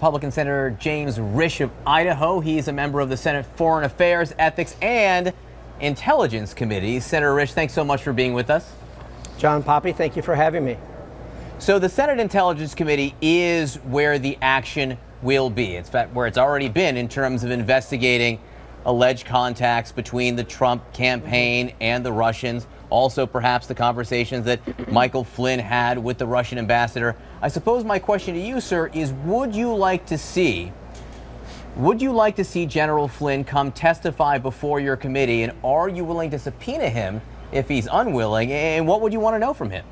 Republican Senator James Risch of Idaho. He's a member of the Senate Foreign Affairs, Ethics, and Intelligence Committee. Senator Risch, thanks so much for being with us. John Poppy, thank you for having me. So the Senate Intelligence Committee is where the action will be. It's where it's already been in terms of investigating alleged contacts between the Trump campaign and the Russians. Also, perhaps the conversations that Michael Flynn had with the Russian ambassador. I suppose my question to you, sir, is would you like to see would you like to see General Flynn come testify before your committee, and are you willing to subpoena him if he's unwilling? And what would you want to know from him?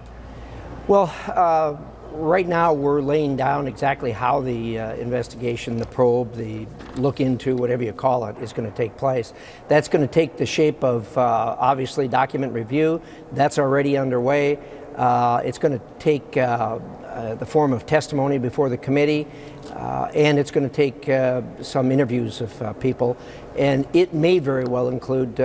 Well, uh, right now we're laying down exactly how the uh, investigation, the probe, the look into, whatever you call it, is going to take place. That's going to take the shape of uh, obviously document review. That's already underway. Uh, it's going to take uh, uh, the form of testimony before the committee, uh, and it's going to take some interviews of people. And it may very well include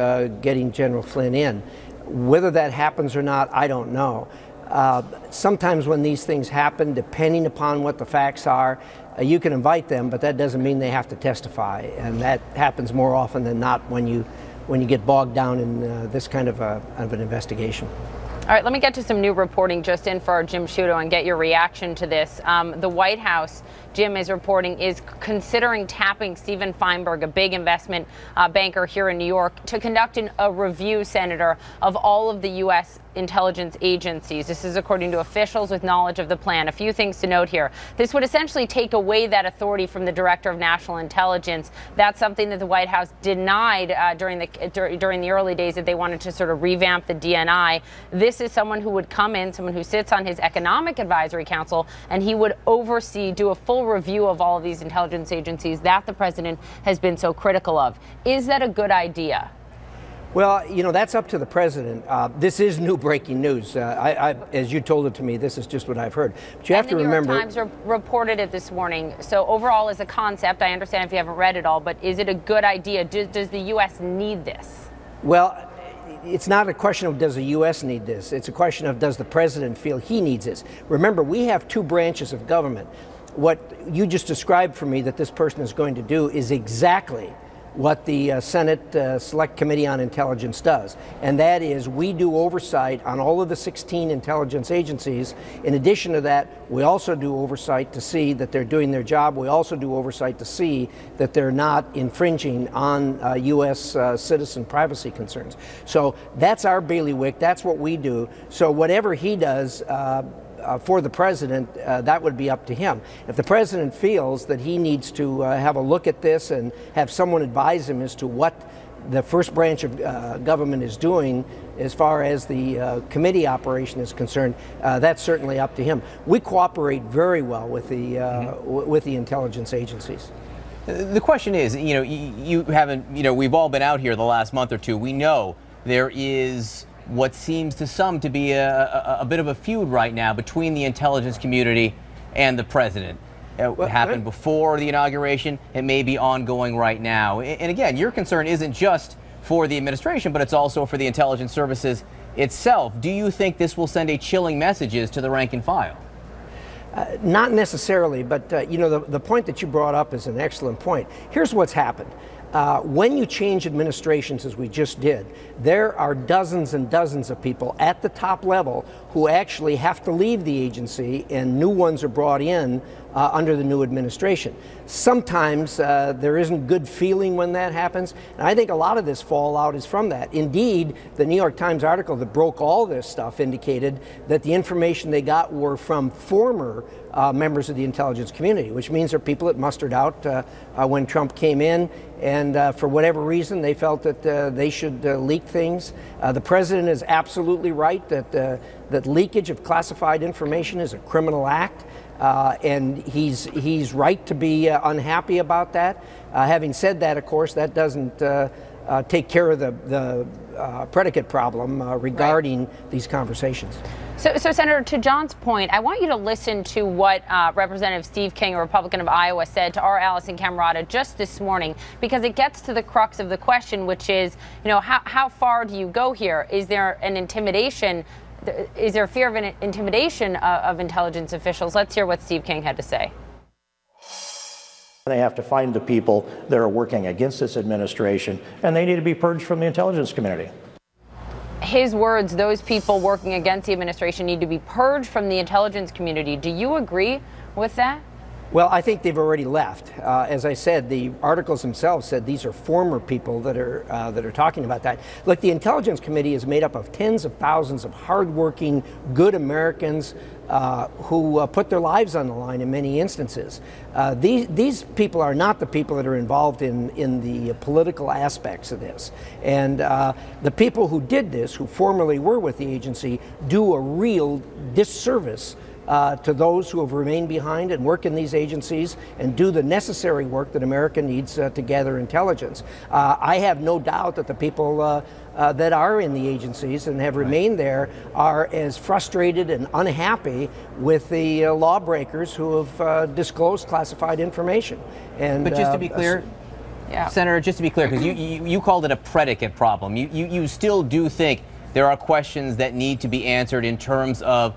getting General Flynn in. Whether that happens or not, I don't know. Uh, sometimes when these things happen, depending upon what the facts are, uh, you can invite them, but that doesn't mean they have to testify. And that happens more often than not when you, when you get bogged down in uh, this kind of, a, of an investigation. All right, let me get to some new reporting just in for Jim Sciutto and get your reaction to this. Um, the White House, Jim is reporting, is considering tapping Stephen Feinberg, a big investment uh, banker here in New York, to conduct an, a review, Senator, of all of the U.S intelligence agencies. This is according to officials with knowledge of the plan. A few things to note here. This would essentially take away that authority from the Director of National Intelligence. That's something that the White House denied uh, during the during the early days that they wanted to sort of revamp the DNI. This is someone who would come in, someone who sits on his Economic Advisory Council, and he would oversee, do a full review of all of these intelligence agencies that the president has been so critical of. Is that a good idea? Well, you know, that's up to the president. Uh, this is new breaking news. Uh, I, I, as you told it to me, this is just what I've heard. But you have and to the New remember. York Times re- reported it this morning. So, overall, as a concept, I understand if you haven't read it all, but is it a good idea? Do, does the U.S. need this? Well, it's not a question of does the U.S. need this. It's a question of does the president feel he needs this. Remember, we have two branches of government. What you just described for me that this person is going to do is exactly what the uh, Senate uh, Select Committee on Intelligence does, and that is we do oversight on all of the 16 intelligence agencies. In addition to that, we also do oversight to see that they're doing their job. We also do oversight to see that they're not infringing on uh, U.S. Uh, citizen privacy concerns. So that's our bailiwick. That's what we do. So whatever he does, uh, for the president, uh, that would be up to him. If the president feels that he needs to uh, have a look at this and have someone advise him as to what the first branch of uh, government is doing as far as the uh, committee operation is concerned, uh, that's certainly up to him. We cooperate very well with the mm-hmm. with the intelligence agencies. The question is, you know, you haven't, you know, we've all been out here the last month or two. We know there is what seems to some to be a, a, a, bit of a feud right now between the intelligence community and the president. It well, happened before the inauguration. It may be ongoing right now. And again, your concern isn't just for the administration, but it's also for the intelligence services itself. Do you think this will send a chilling messages to the rank and file? Uh, not necessarily, but uh, you know the, the point that you brought up is an excellent point. Here's what's happened. Uh, when you change administrations, as we just did, there are dozens and dozens of people at the top level who actually have to leave the agency, and new ones are brought in uh, under the new administration. Sometimes uh, there isn't good feeling when that happens, and I think a lot of this fallout is from that. Indeed, the New York Times article that broke all this stuff indicated that the information they got were from former uh, members of the intelligence community, which means they're people that mustered out uh, uh, when Trump came in, and uh, for whatever reason, they felt that they should leak things. the president is absolutely right that that leakage of classified information is a criminal act. Uh, and he's he's right to be uh, unhappy about that. Uh, having said that, of course, that doesn't uh, uh, take care of the the uh, predicate problem regarding right. these conversations. So, so, Senator, to John's point, I want you to listen to what Representative Steve King, a Republican of Iowa, said to our Alisyn Camerota just this morning, because it gets to the crux of the question, which is, you know, how, how far do you go here? Is there an intimidation is there fear of an intimidation uh, of intelligence officials? Let's hear what Steve King had to say. They have to find the people that are working against this administration, and they need to be purged from the intelligence community. His words, those people working against the administration need to be purged from the intelligence community. Do you agree with that? Well, I think they've already left. Uh, as I said, the articles themselves said these are former people that are uh, that are talking about that. Look, the Intelligence Committee is made up of tens of thousands of hardworking, good Americans uh, who uh, put their lives on the line in many instances. Uh, these these people are not the people that are involved in in the political aspects of this, and uh, the people who did this, who formerly were with the agency, do a real disservice uh, to those who have remained behind and work in these agencies and do the necessary work that America needs uh, to gather intelligence. Uh, I have no doubt that the people uh, uh, that are in the agencies and have remained there are as frustrated and unhappy with the uh, lawbreakers who have disclosed classified information. And but just to be clear. Yeah. Senator, just to be clear, because you, you, you called it a predicate problem. You, you, you still do think there are questions that need to be answered in terms of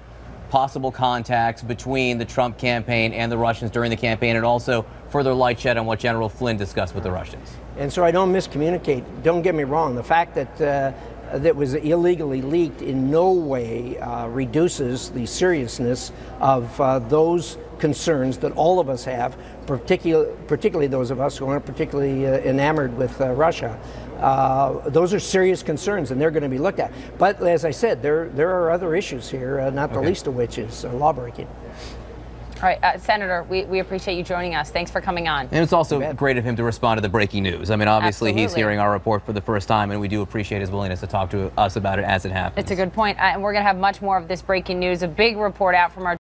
possible contacts between the Trump campaign and the Russians during the campaign, and also further light shed on what General Flynn discussed with the Russians. And so I don't miscommunicate. Don't get me wrong. The fact that uh, that was illegally leaked in no way uh, reduces the seriousness of uh, those concerns that all of us have, particular, particularly those of us who aren't particularly uh, enamored with uh, Russia. Uh, those are serious concerns, and they're going to be looked at. But as I said, there there are other issues here, uh, not the okay. least of which is uh, lawbreaking. All right, uh, Senator, we, we appreciate you joining us. Thanks for coming on. And it's also great of him to respond to the breaking news. I mean, obviously, Absolutely. he's hearing our report for the first time, and we do appreciate his willingness to talk to us about it as it happens. It's a good point. Uh, and we're going to have much more of this breaking news. A big report out from our